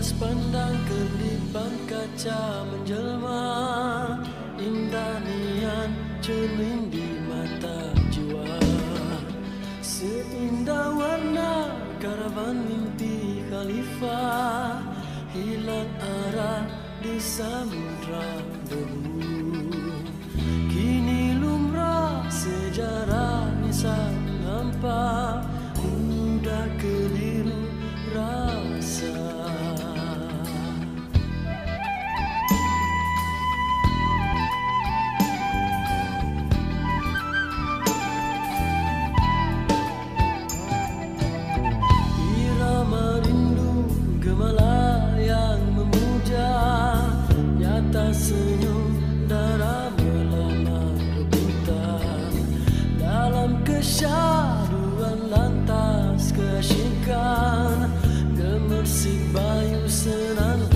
Pandang kedipan kaca menjelma Indah nian cermin di mata jiwa. Seindah warna karavan mimpi khalifah Hilang arah di samudra debu Dalam kesyaduan lantas keasyikan Gemersik bayu senang